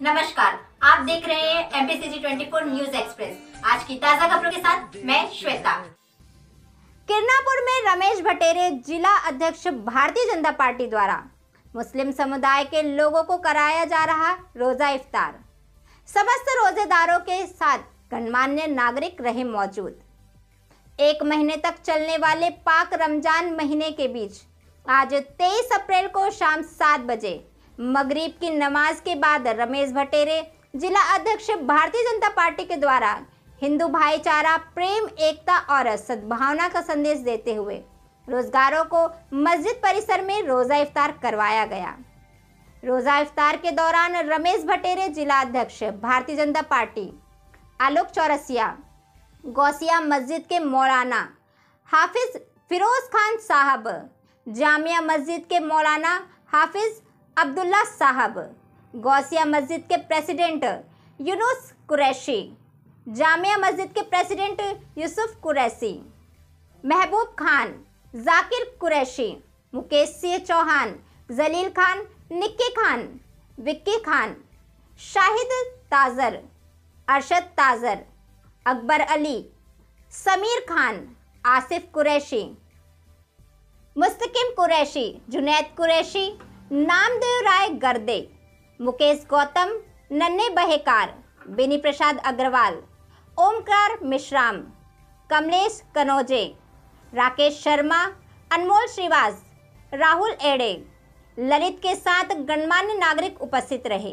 नमस्कार, आप देख रहे हैं एमपीसीजी 24 न्यूज़ एक्सप्रेस आज की ताज़ा खबरों के साथ मैं श्वेता। किरनापुर में रमेश भटेरे जिला अध्यक्ष भारतीय जनता पार्टी द्वारा। मुस्लिम समुदाय के लोगों को कराया जा रहा रोजा इफ्तार। समस्त रोजेदारों के साथ गणमान्य नागरिक रहे मौजूद। एक महीने तक चलने वाले पाक रमज़ान महीने के बीच आज 23 अप्रैल को शाम सात बजे मगरिब की नमाज़ के बाद रमेश भटेरे जिला अध्यक्ष भारतीय जनता पार्टी के द्वारा हिंदू भाईचारा, प्रेम, एकता और सद्भावना का संदेश देते हुए रोजगारों को मस्जिद परिसर में रोजा इफ्तार करवाया गया। रोजा इफ्तार के दौरान रमेश भटेरे जिला अध्यक्ष, भारतीय जनता पार्टी, आलोक चौरसिया, गौसिया मस्जिद के मौलाना हाफिज फिरोज खान साहब, जामिया मस्जिद के मौलाना हाफिज अब्दुल्ला साहब, गौसिया मस्जिद के प्रेसिडेंट यूनुस कुरैशी, जामिया मस्जिद के प्रेसिडेंट यूसुफ कुरैशी, महबूब खान, जाकिर कुरैशी, मुकेश सिंह चौहान, जलील खान, निक्की खान, विक्की खान, शाहिद ताजर, अरशद ताजर, अकबर अली, समीर खान, आसिफ कुरैशी, मुस्तकिम कुरैशी, जुनैद कुरैशी नामदेव राय गर्दे, मुकेश गौतम, नन्हे बहेकार बेनी प्रसाद अग्रवाल, ओमकार मिश्राम, कमलेश कनौजे, राकेश शर्मा, अनमोल श्रीवास, राहुल एड़े, ललित के साथ गणमान्य नागरिक उपस्थित रहे।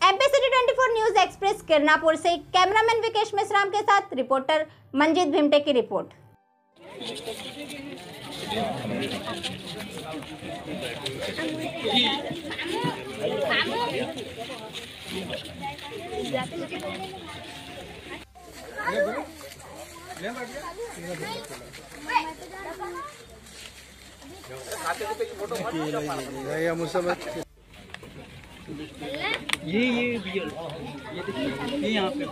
एमपीसीटी 24 न्यूज़ एक्सप्रेस, किरनापुर से कैमरामैन विकेश मिश्राम के साथ रिपोर्टर मंजीत भिमटे की रिपोर्ट। या मुसबत ये ये बियर ये देखिए यहाँ पे